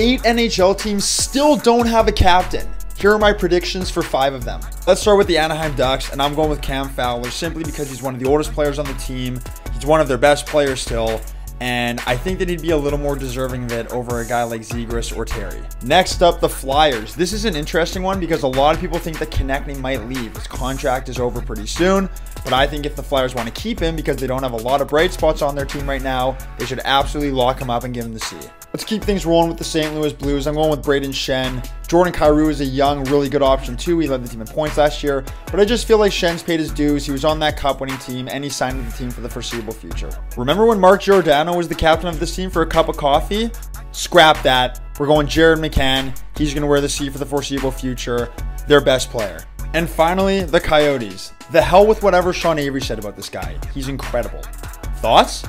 eight NHL teams still don't have a captain. Here are my predictions for five of them. Let's start with the Anaheim Ducks, and I'm going with Cam Fowler simply because he's one of the oldest players on the team. He's one of their best players still, and I think that he'd be a little more deserving of it over a guy like Zegras or Terry. Next up, the Flyers. This is an interesting one because a lot of people think that Konecny might leave. His contract is over pretty soon, but I think if the Flyers want to keep him because they don't have a lot of bright spots on their team right now, they should absolutely lock him up and give him the C. Let's keep things rolling with the St. Louis Blues. I'm going with Braden Schenn. Jordan Kyrou is a young, really good option too. He led the team in points last year, but I just feel like Schenn's paid his dues. He was on that cup winning team and he signed with the team for the foreseeable future. Remember when Mark Giordano was the captain of this team for a cup of coffee? Scrap that. We're going Jared McCann. He's going to wear the C for the foreseeable future. Their best player. And finally, the Coyotes. The hell with whatever Sean Avery said about this guy. He's incredible. Thoughts?